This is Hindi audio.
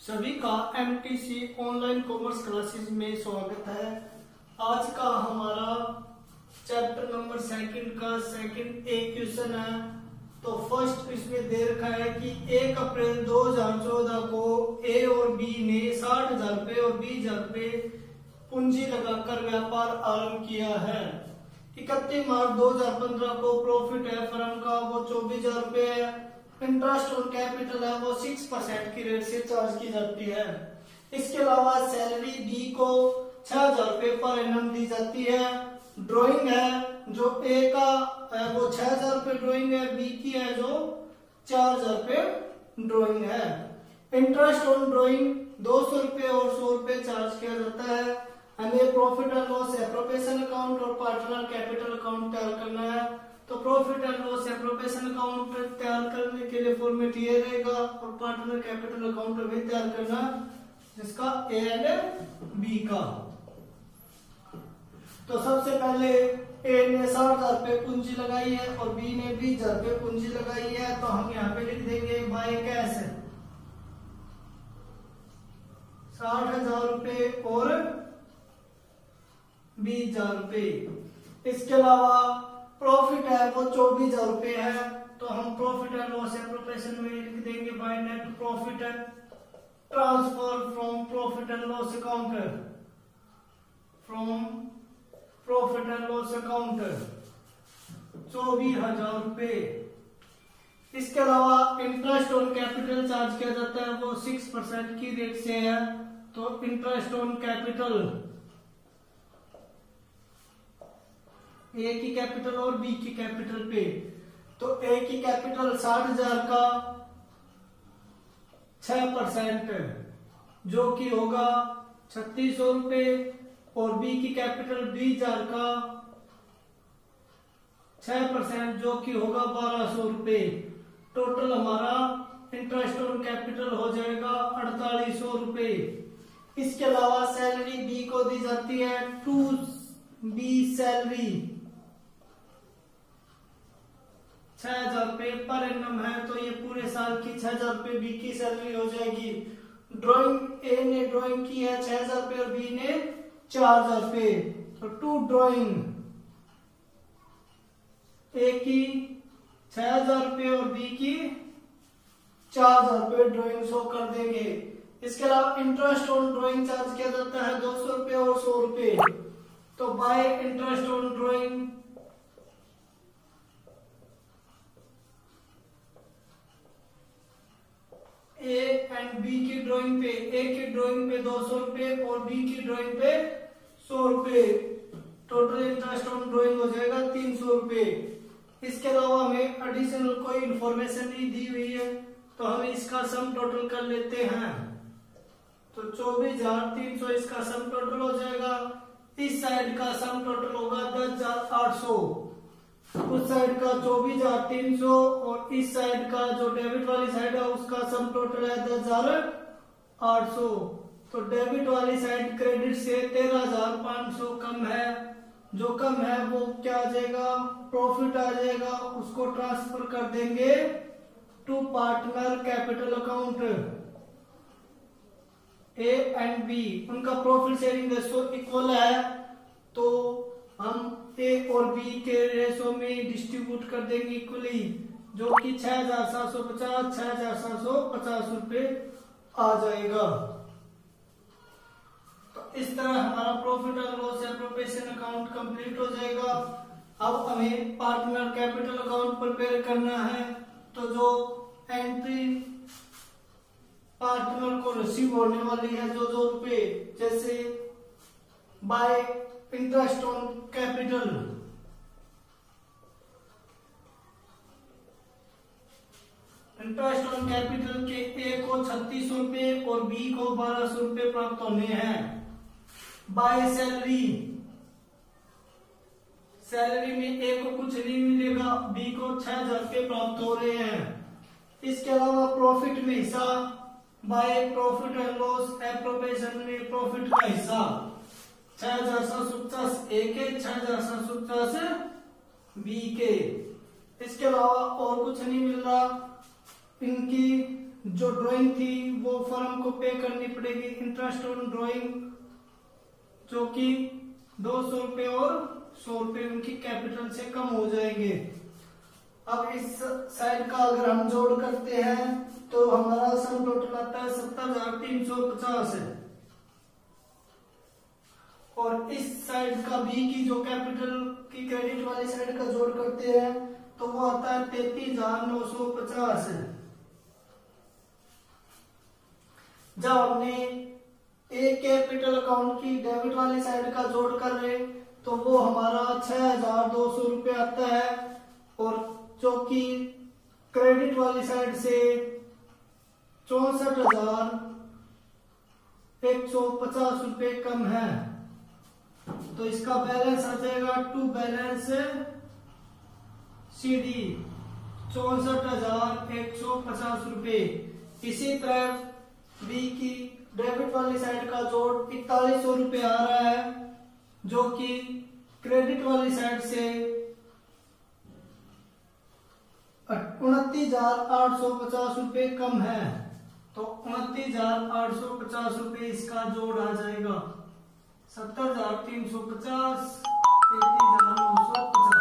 सभी का एम ऑनलाइन कॉमर्स क्लासेस में स्वागत है। आज का हमारा चैप्टर नंबर सेकंड का सेकंड ए क्वेश्चन है। तो फ़र्स्ट इसमें दे रखा है कि एक अप्रैल 2014 को ए और बी ने साठ हज़ार रुपए और बीस हज़ार रुपए पूंजी लगाकर व्यापार आरंभ किया है। इकतीस मार्च 2015 को प्रॉफिट है। फर्म का वो चौबीस हज़ार रुपए है। इंटरेस्ट ऑन कैपिटल है, वो सिक्स परसेंट की रेट से चार्ज की जाती है। इसके अलावा सैलरी बी को छह हज़ार रुपए पर एनम दी जाती है। ड्राइंग है, जो ए का, है, वो छह हज़ार रुपए ड्राइंग है बी की है, जो चार हज़ार रुपए ड्राइंग है। इंटरेस्ट ऑन ड्राइंग दो सौ रुपए और सौ रुपए चार्ज किया जाता है। हमें profit and loss appropriation account और पार्टनर कैपिटल अकाउंट तैयार करना है। तो profit and loss appropriation account तैयार करने के लिए फॉर्मेट ये रहेगा और पार्टनर कैपिटल अकाउंट भी तैयार करना, जिसका ए एंड बी का। तो सबसे पहले ए ने साठ हज़ार रुपए पूंजी लगाई है और बी ने बीस हज़ार रुपए पूंजी लगाई है तो हम यहाँ पे लिख देंगे बाय कैश साठ हज़ार रुपए और बीस हज़ार रुपए इसके अलावा प्रॉफिट है, वो चौबीस हज़ार रुपए है तो हम प्रॉफिट एंड लॉस एप्रोप्रिएशन में लिख देंगे बाय नेट प्रॉफिट है। Transfer from profit and loss account from profit and loss account चौबीस हज़ार रुपए इसके अलावा इंटरेस्ट ऑन कैपिटल चार्ज किया जाता है, वो सिक्स परसेंट की रेट से है तो इंटरेस्ट ऑन कैपिटल ए की कैपिटल और बी की कैपिटल पे। तो ए की कैपिटल साठ हज़ार का छह परसेंट जो कि होगा छत्तीस सौ रुपए, और बी की कैपिटल बीस हज़ार का छह परसेंट जो कि होगा बारह सौ रुपए। टोटल हमारा इंटरेस्ट ऑन कैपिटल हो जाएगा अड़तालीस सौ रुपए। इसके अलावा सैलरी बी को दी जाती है टू बी सैलरी छह हज़ार रुपए पर एनम है तो ये पूरे साल की छह हज़ार रुपए बी की सैलरी हो जाएगी। ड्राइंग ए ने ड्राइंग की है, छह हज़ार रुपए और बी ने चार हज़ार रुपए तो टू ड्राइंग ए की छह हज़ार रुपए और बी की चार हज़ार रुपए ड्राइंग शो कर देंगे। इसके अलावा इंटरेस्ट ऑन ड्राइंग चार्ज किया जाता है दो सौ रुपए और सौ रुपए तो by interest on drawing A and B की ड्राइंग पे ए की ड्राइंग पे दो सौ रुपए और बी की ड्राइंग पे सौ रुपए। टोटल इंटरेस्ट ऑन ड्राइंग हो जाएगा तीन सौ रुपए। इसके अलावा हमें एडिशनल कोई इंफॉर्मेशन नहीं दी हुई है तो हम इसका सम टोटल कर लेते हैं। तो चौबीस हज़ार तीन सौ इसका सम टोटल हो जाएगा। इस साइड का सम टोटल होगा दस हज़ार आठ सौ। उस साइड का चौबीस हज़ार तीन सौ और इस साइड का जो डेबिट वाली साइड है, उसका सम टोटल है दस हज़ार आठ सौ। तो डेबिट वाली साइड क्रेडिट से तेरह हज़ार पाँच सौ कम है। जो कम है, वो क्या आ जाएगा? प्रॉफिट आ जाएगा। उसको ट्रांसफ़र कर देंगे to partner capital account A and B उनका प्रॉफिट शेयरिंग रेशो इक्वल है। तो हम ए और बी के रेशो में डिस्ट्रीब्यूट कर देंगे इक्वली, जो कि छह हज़ार सात सौ पचास, छह हज़ार सात सौ पचास रुपए आ जाएगा। तो इस तरह हमारा profit and loss appropriation account complete हो जाएगा। अब हमें पार्टनर कैपिटल अकाउंट प्रिपेयर करना है तो जो एंट्री पार्टनर को रिसीव होने वाली है, जो जो रुपए जैसे by interest on capital interest on capital के ए को छत्तीस रुपए और बी को बारह सौ रुपए प्राप्त होने हैं। बाय सैलरी सैलरी में ए को कुछ नहीं मिलेगा बी को छह हज़ार रुपए प्राप्त हो रहे हैं। इसके अलावा प्रॉफिट में हिस्सा by profit and loss appropriation में प्रॉफिट का हिस्सा। छह हज़ार सात सौ पचास ए के हज़ार सात सौ पचास बी के। इसके अलावा और कुछ नहीं मिल रहा। इनकी जो ड्राइंग थी, वो फर्म को पे करनी पड़ेगी। इंटरेस्ट ऑन ड्राइंग जो कि दो सौ रुपये और सौ रुपये उनकी कैपिटल से कम हो जाएँगे। अब इस साइड का अगर हम जोड़ करते हैं तो हमारा सम टोटल आता है सत्तर हज़ार तीन सौ पचास। है और इस साइड का बी की जो कैपिटल की क्रेडिट वाली साइड का जोड़ करते हैं तो वो आता है तैतीस हज़ार नौ सौ पचास। जब हमने ए कैपिटल अकाउंट की डेबिट वाली साइड का जोड़ कर रहे तो वो हमारा छह हज़ार दो सौ रुपये आता है। और जो कि क्रेडिट वाली साइड से चौसठ हज़ार एक सौ पचास रुपये कम है। तो इसका बैलेंस आ जाएगा टू बैलेंस सी डी चौसठ हज़ार एक सौ पचास रुपये इसी तरह बी की डेबिट वाली साइड का जोड़ इकतालीस सौ रुपये आ रहा है, जो कि क्रेडिट वाली साइड से उनतीस हज़ार आठ सौ पचास रुपये कम है। तो उनतीस हज़ार आठ सौ पचास रुपये इसका जोड़ आ जाएगा। सत्तर हज़ार तीन सौ पचास तैतीस हज़ार नौ सौ पचास।